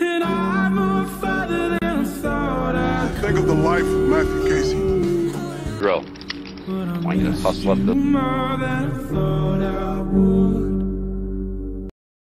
And I'm a father than I thought I Think of the life of Matthew Casey. You hustle up the.